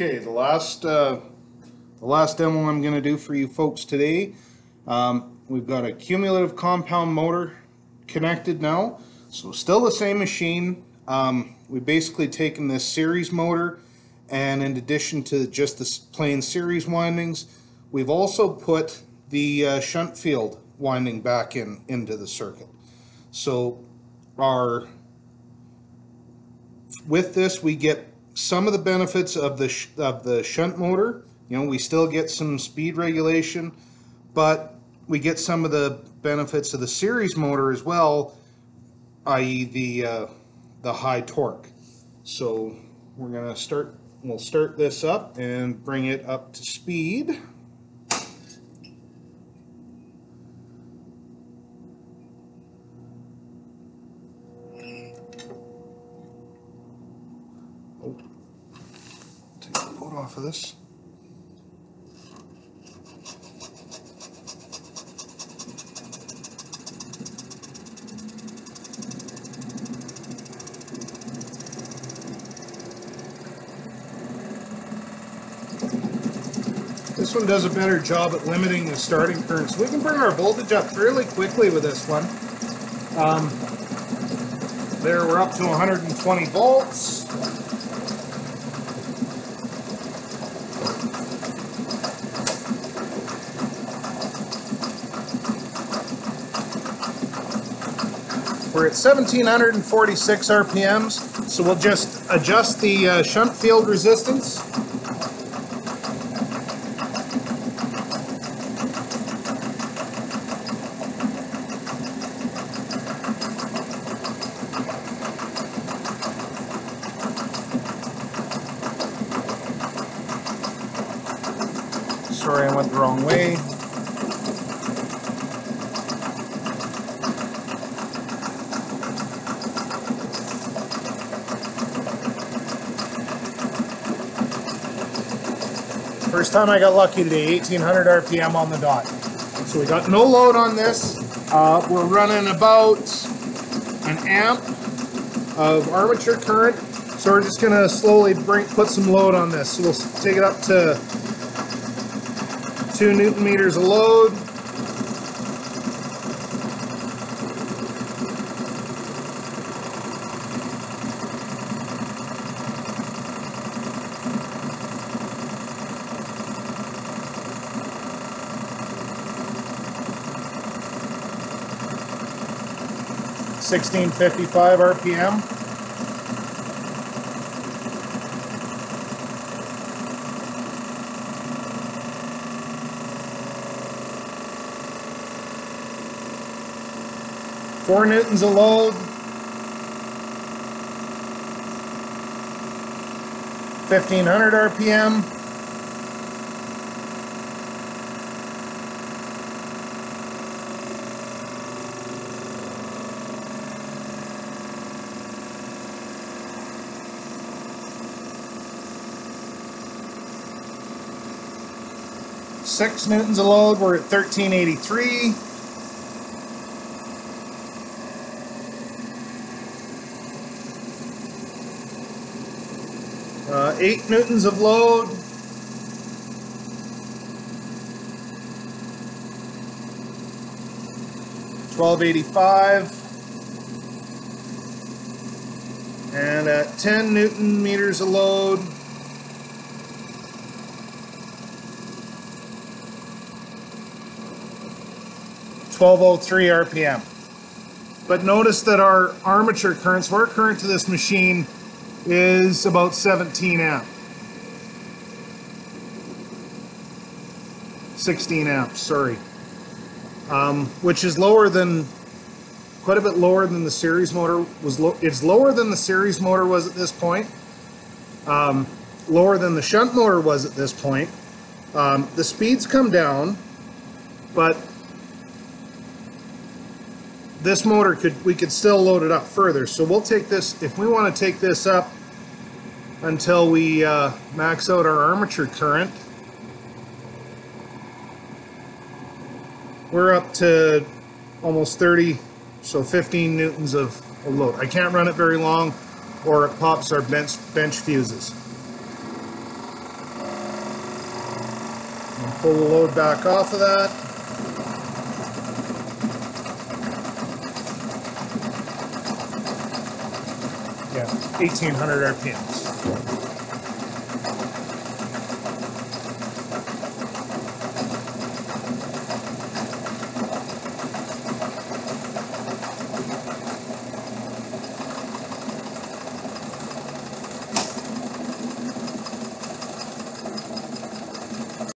Okay, the last, uh, the last demo I'm gonna do for you folks today, um, we've got a cumulative compound motor connected now. So still the same machine. Um, we've basically taken this series motor and in addition to just the plain series windings, we've also put the uh, shunt field winding back in into the circuit. So our with this we get some of the benefits of the of the shunt motor. You know, we still get some speed regulation, but we get some of the benefits of the series motor as well, i.e. the uh, the high torque. So we're gonna start. We'll start this up and bring it up to speed. Take the boat off of this. This one does a better job at limiting the starting current. So we can bring our voltage up fairly quickly with this one. Um, there we're up to 120 volts. We're at 1746 RPMs, so we'll just adjust the uh, shunt field resistance. Sorry, I went the wrong way. First time I got lucky today, 1800 RPM on the dot. So we got no load on this. Uh, we're running about an amp of armature current. So we're just gonna slowly bring put some load on this. So we'll take it up to two newton meters of load. Sixteen fifty-five RPM. Four newtons of load. Fifteen hundred RPM. Six newtons of load, we're at thirteen eighty-three. Uh, eight newtons of load. Twelve eighty-five. And at ten newton meters of load. Twelve oh three RPM. But notice that our armature current, so our current to this machine is about 17 amp. 16 amps, sorry. Um, which is lower than, quite a bit lower than the series motor was. Lo it's lower than the series motor was at this point. Um, lower than the shunt motor was at this point. Um, the speeds come down, but this motor could we could still load it up further. So we'll take this if we want to take this up until we uh, max out our armature current we're up to almost 30 so 15 newtons of, of load. I can't run it very long or it pops our bench bench fuses. Pull the load back off of that. Yeah, eighteen hundred RPMs.